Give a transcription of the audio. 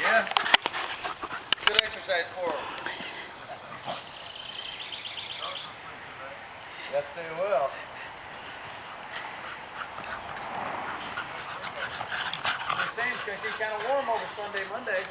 Yeah. Good exercise for them. Yes, they will. They're saying it's going to get kind of warm over Sunday, Monday.